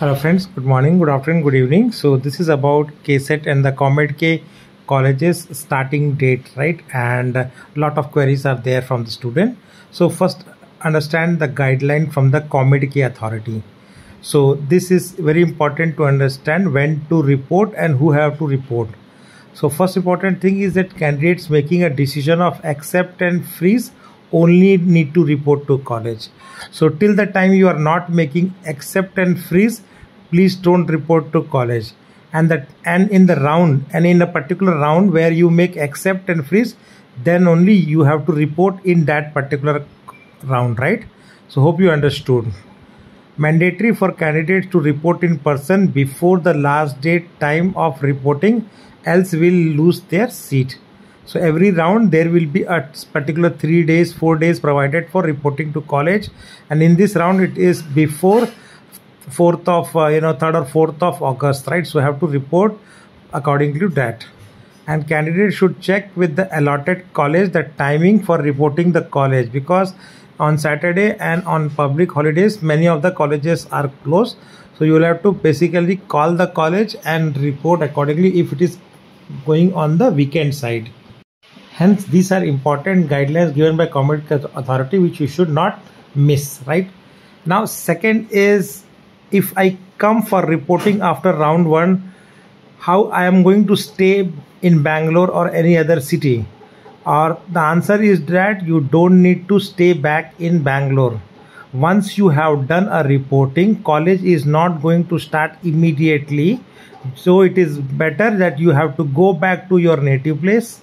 Hello friends, good morning, good afternoon, good evening. So this is about KCET and the COMEDK colleges starting date, right? And a lot of queries are there from the student. So first understand the guideline from the COMEDK authority. So this is very important to understand when to report and who have to report. So first important thing is that candidates making a decision of accept and freeze only need to report to college. So till the time you are not making accept and freeze, please don't report to college. And that and in the round and in a particular round where you make accept and freeze, then only you have to report in that particular round, right? So hope you understood. Mandatory for candidates to report in person before the last date time of reporting, else will lose their seat. So every round there will be a particular three days, four days provided for reporting to college, and in this round it is before 4th of uh, you know 3rd or 4th of August, right? So have to report according to that. And candidate should check with the allotted college the timing for reporting the college because on Saturday and on public holidays many of the colleges are closed. So you will have to basically call the college and report accordingly if it is going on the weekend side. Hence, these are important guidelines given by COMEDK authority which you should not miss, right? Now, second is if I come for reporting after round one, how I am going to stay in Bangalore or any other city? Or the answer is that you don't need to stay back in Bangalore. Once you have done a reporting, college is not going to start immediately. So it is better that you have to go back to your native place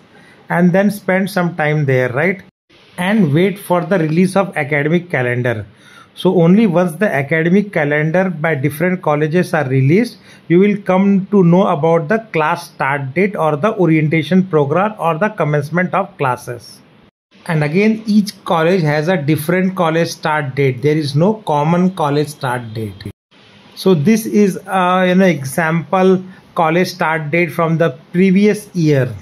and then spend some time there right? And wait for the release of academic calendar. So only once the academic calendar by different colleges are released you will come to know about the class start date or the orientation program or the commencement of classes. And again each college has a different college start date. There is no common college start date. So this is uh, an example college start date from the previous year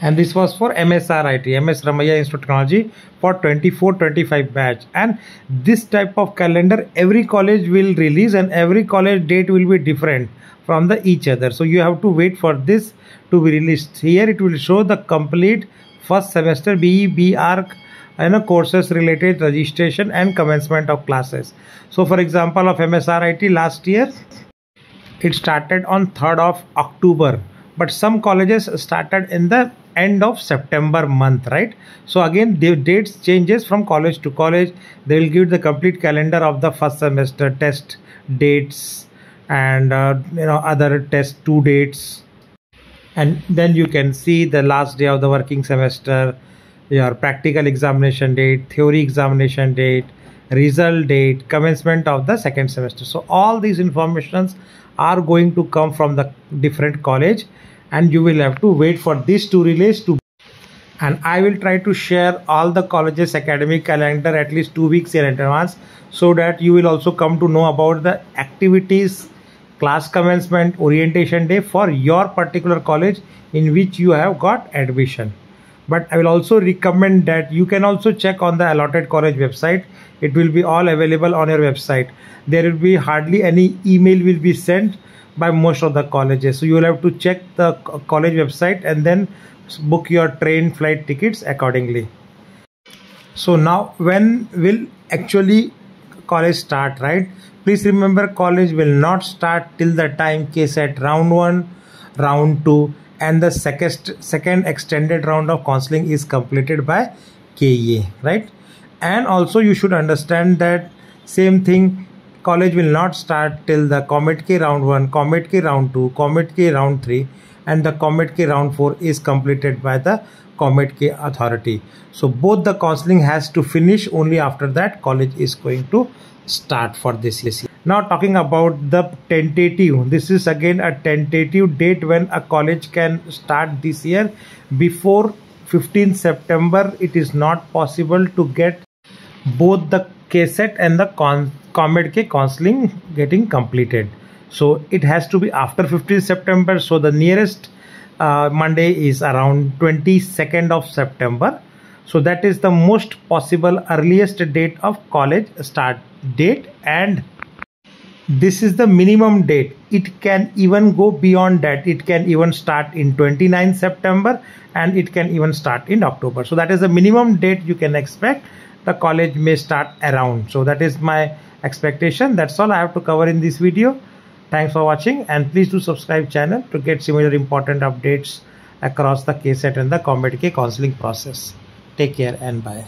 and this was for MSRIT, MS Ramaiah Institute of Technology for 24-25 batch. And this type of calendar, every college will release and every college date will be different from the each other. So you have to wait for this to be released. Here it will show the complete first semester BE, and a courses related registration and commencement of classes. So for example of MSRIT last year, it started on 3rd of October but some colleges started in the end of september month right? So again the dates changes from college to college. They will give the complete calendar of the first semester test dates and uh, you know other test two dates. And then you can see the last day of the working semester your practical examination date theory examination date result date commencement of the second semester. So all these informations are going to come from the different college and you will have to wait for these two relays to and I will try to share all the colleges academic calendar at least two weeks in advance so that you will also come to know about the activities class commencement orientation day for your particular college in which you have got admission. But I will also recommend that you can also check on the allotted college website. It will be all available on your website. There will be hardly any email will be sent by most of the colleges. So you will have to check the college website and then book your train flight tickets accordingly. So now when will actually college start right? Please remember college will not start till the time KCET round 1 round 2 and the second second extended round of counseling is completed by KEA right? And also you should understand that same thing college will not start till the COMEDK round 1, COMEDK round 2, COMEDK round 3 and the COMEDK round 4 is completed by the COMEDK authority. So both the counseling has to finish only after that college is going to start for this year. Now talking about the tentative, this is again a tentative date when a college can start this year. Before 15 September, it is not possible to get both the KCET and the con COMEDK counseling getting completed. So it has to be after 15 September. So the nearest uh, Monday is around 22nd of September. So that is the most possible earliest date of college start date and this is the minimum date it can even go beyond that it can even start in 29 september and it can even start in october so that is the minimum date you can expect the college may start around. So that is my expectation. That's all i have to cover in this video. Thanks for watching and please do subscribe channel to get similar important updates across the KCET and the COMEDK counseling process. Take care and bye